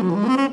Mm-hmm.